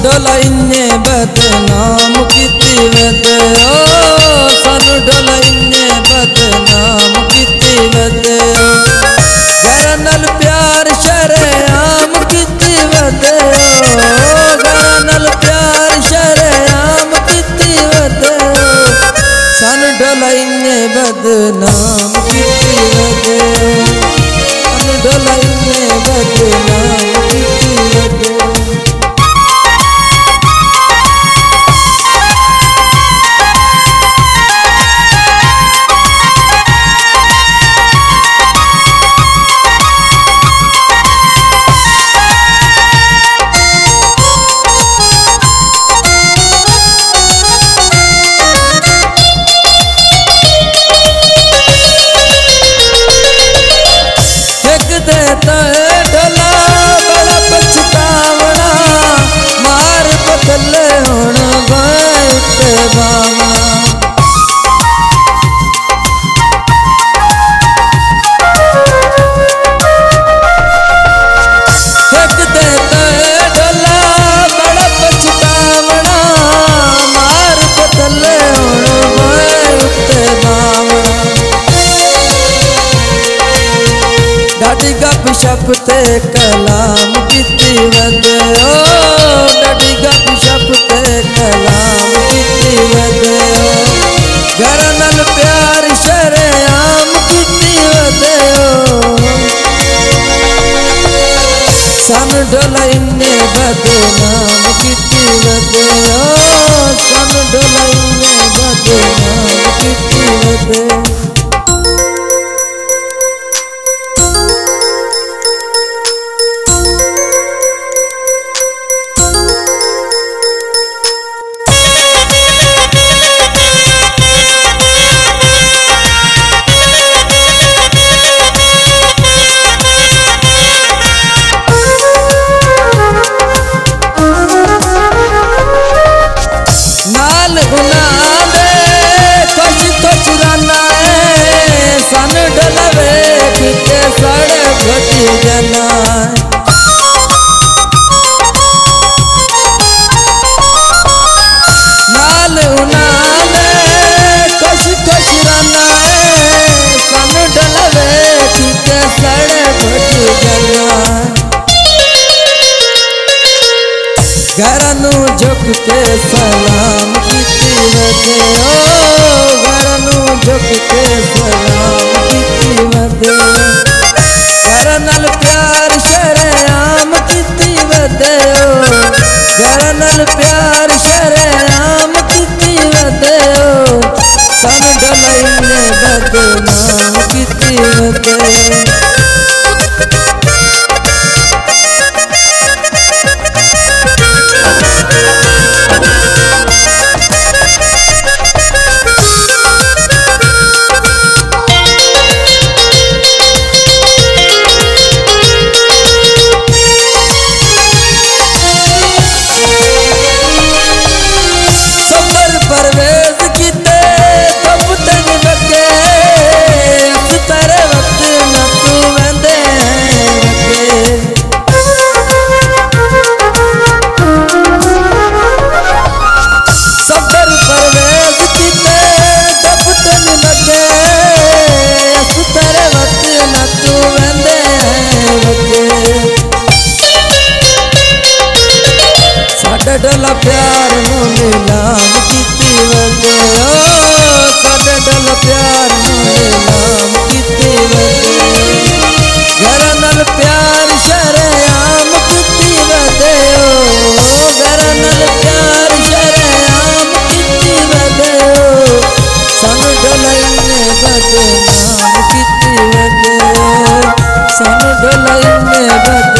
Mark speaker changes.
Speaker 1: डोला बदनाम किती वत ओ, सानू डोला बदनाम किती वत घर नल प्यार शरे आम किती वत घर नल प्यार शरे आम किती वत सानू डोला बदनाम किती वत नडी गप शप ते कलाम कीती वद। ओ नडी गप शप ते कलाम कीती वद। ओ घर नल प्यार शरेआम कीती वद। ओ सन डोलाई ने बदनाम कीती वद। ओ, सन डोलाई ने बदनाम ਘਰ ਨੂੰ ਝੁਕ ਕੇ ਸਲਾਮ ਕੀਤੀ ਵਦੇ। ਓ ਨੂੰ ਝੁਕ ਕੇ ਸਲਾਮ ਕੀਤੀ ਵਦੇ। ਘਰ ਨਾਲ ਪਿਆਰ ਸ਼ਰਿਆਮ ਕੀਤੀ ਵਦੇ। ਓ ਨਾਲ ਪਿਆਰ ਸ਼ਰਿਆਮ ਕੀਤੀ ਵਦੇ। ਓ ਸਾਨੂੰ ਡਲਾਈ ਨੇ ਬਦਨਾਮ ਕੀਤੀ ਵਦੇ। नाम कितवत सन डोलई में बत